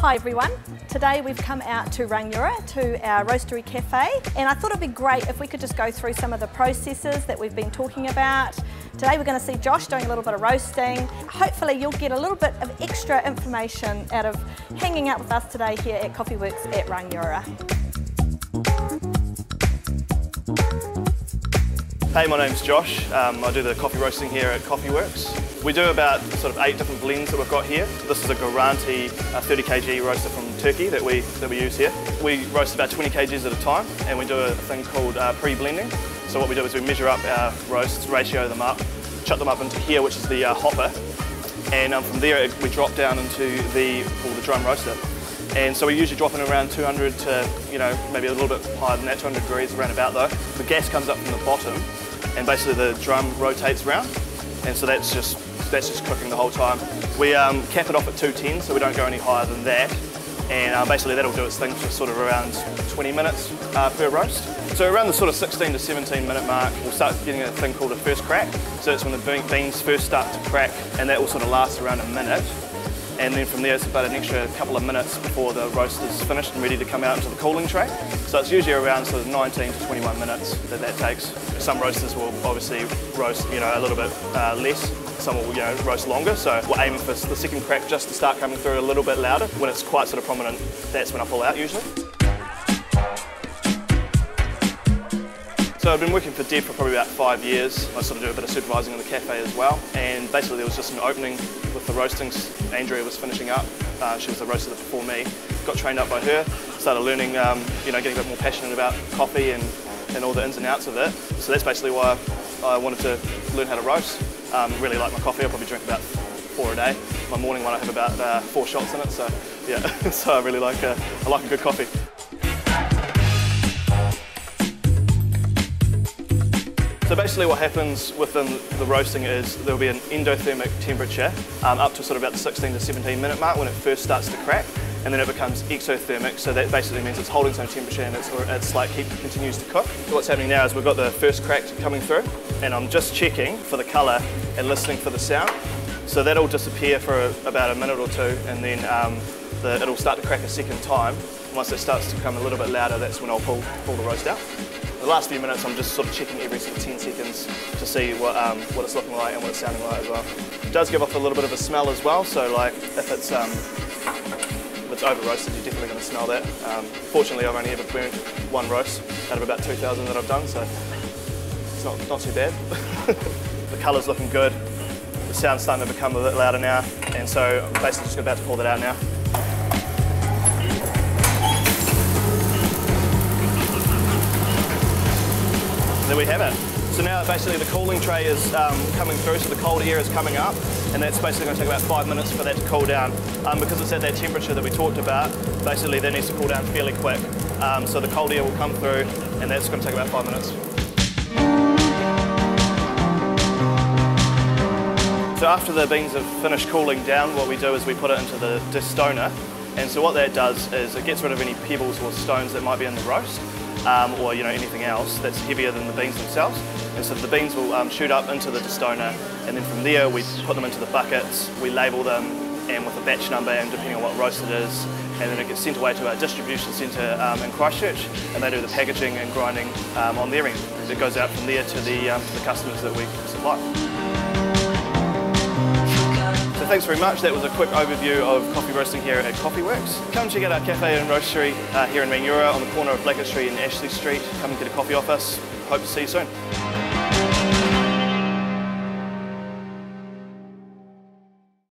Hi everyone. Today we've come out to Rangiora to our roastery cafe and I thought it'd be great if we could just go through some of the processes that we've been talking about. Today we're going to see Josh doing a little bit of roasting. Hopefully you'll get a little bit of extra information out of hanging out with us today here at Coffee Worx at Rangiora. Hey, my name's Josh. Um, I do the coffee roasting here at Coffee Worx. We do about sort of eight different blends that we've got here. This is a Garanti uh, 30 kg roaster from Turkey that we that we use here. We roast about 20 kgs at a time, and we do a thing called uh, pre-blending. So what we do is we measure up our roasts, ratio them up, chuck them up into here, which is the uh, hopper, and um, from there we drop down into the the drum roaster. And so we usually drop in around 200 to, you know, maybe a little bit higher than that, 200 degrees around about though. The gas comes up from the bottom and basically the drum rotates around. And so that's just that's just cooking the whole time. We um, cap it off at 210, so we don't go any higher than that. And uh, basically that'll do its thing for sort of around 20 minutes uh, per roast. So around the sort of 16 to 17 minute mark, we'll start getting a thing called a first crack. So it's when the beans first start to crack, and that will sort of last around a minute. And then from there, it's about an extra couple of minutes before the roast is finished and ready to come out into the cooling tray. So it's usually around sort of 19 to 21 minutes that that takes. Some roasters will obviously roast, you know, a little bit uh, less some will you know, roast longer, so we're aiming for the second crack just to start coming through a little bit louder. When it's quite sort of prominent, that's when I pull out usually. So I've been working for Deb for probably about five years. I sort of do a bit of supervising in the cafe as well. And basically there was just an opening with the roastings. Andrea was finishing up. Uh, she was the roaster before me. Got trained up by her. Started learning, um, you know, getting a bit more passionate about coffee and, and all the ins and outs of it. So that's basically why I wanted to learn how to roast. Um, really like my coffee. I probably drink about four a day. My morning one I have about uh, four shots in it. So yeah, so I really like uh, I like a good coffee. So basically what happens within the roasting is there'll be an endothermic temperature um, up to sort of about the 16 to 17 minute mark when it first starts to crack and then it becomes exothermic so that basically means it's holding some temperature and it's, it's like keep, continues to cook. So what's happening now is we've got the first crack coming through and I'm just checking for the colour and listening for the sound. So that'll disappear for about a minute or two and then um, the, it'll start to crack a second time. Once it starts to become a little bit louder that's when I'll pull, pull the roast out. The last few minutes I'm just sort of checking every sort of 10 seconds to see what, um, what it's looking like and what it's sounding like as well. It does give off a little bit of a smell as well, so like if it's, um, it's over roasted you're definitely going to smell that. Um, fortunately I've only ever burnt one roast out of about 2,000 that I've done, so it's not, not too bad. the colour's looking good, the sound's starting to become a bit louder now, and so I'm basically just about to pull that out now. there we have it. So now basically the cooling tray is um, coming through, so the cold air is coming up, and that's basically going to take about five minutes for that to cool down. Um, because it's at that temperature that we talked about, basically that needs to cool down fairly quick. Um, so the cold air will come through, and that's going to take about five minutes. So after the beans have finished cooling down, what we do is we put it into the distoner. And so what that does is it gets rid of any pebbles or stones that might be in the roast um, or you know anything else that's heavier than the beans themselves. And so the beans will um, shoot up into the distoner, and then from there we put them into the buckets, we label them, and with a batch number, and depending on what roast it is, and then it gets sent away to our distribution centre um, in Christchurch, and they do the packaging and grinding um, on their end. It goes out from there to the, um, to the customers that we supply. Thanks very much. That was a quick overview of coffee roasting here at Coffee Worx. Come check out our cafe and roastery uh, here in Rangiora on the corner of Blackett Street and Ashley Street. Come and get a coffee off us. Hope to see you soon.